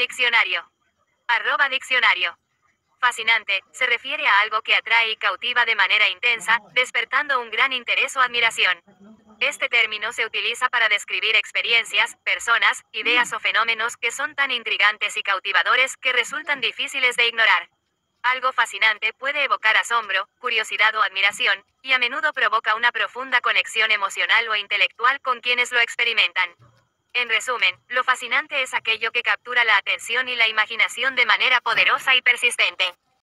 Diccionario. Arroba diccionario. Fascinante, se refiere a algo que atrae y cautiva de manera intensa, despertando un gran interés o admiración. Este término se utiliza para describir experiencias, personas, ideas o fenómenos que son tan intrigantes y cautivadores que resultan difíciles de ignorar. Algo fascinante puede evocar asombro, curiosidad o admiración, y a menudo provoca una profunda conexión emocional o intelectual con quienes lo experimentan. En resumen, lo fascinante es aquello que captura la atención y la imaginación de manera poderosa y persistente.